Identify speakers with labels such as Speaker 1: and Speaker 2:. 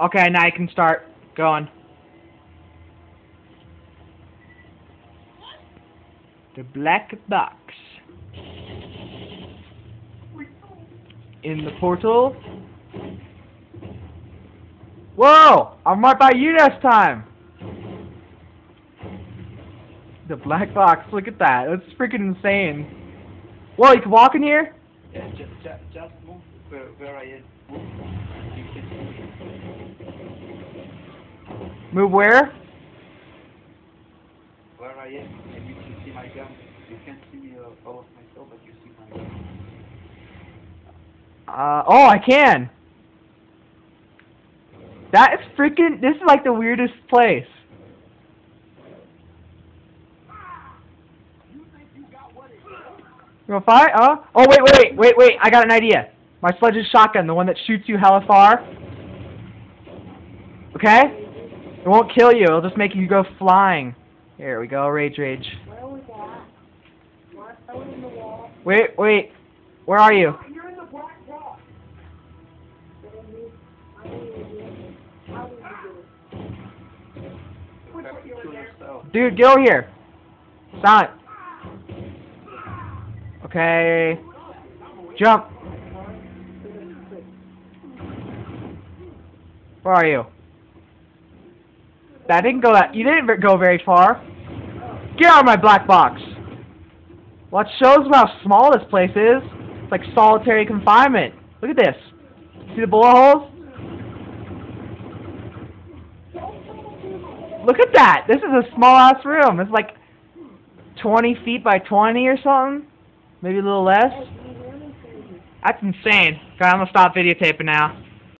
Speaker 1: Okay, now I can start going. The black box. In the portal. Whoa! I'm right by you next time! The black box, look at that. That's freaking insane. Whoa, you can walk in here?
Speaker 2: Yeah, just, just, just move where, where I am. Move. You can see
Speaker 1: Move where?
Speaker 2: where I am, and you can see my gun. You can't see uh, all of myself, but you see my gun.
Speaker 1: Uh, oh, I can! That is freaking, this is like the weirdest place. You wanna fight? Uh? Oh, wait, wait, wait, wait, wait, I got an idea. My Sledge's Shotgun, the one that shoots you hella far. Okay? It won't kill you, it'll just make you go flying. Here we go, rage, rage.
Speaker 3: Where was that? What? I was in the wall.
Speaker 1: Wait, wait, where are you?
Speaker 3: You're in the black box.
Speaker 1: Dude, get over here. Silent. Okay. Jump. Where are you? That didn't go that. You didn't go very far. Get out of my black box. Well, shows how small this place is. It's like solitary confinement. Look at this. See the bullet holes? Look at that. This is a small ass room. It's like 20 feet by 20 or something. Maybe a little less. That's insane. Okay, I'm gonna stop videotaping now.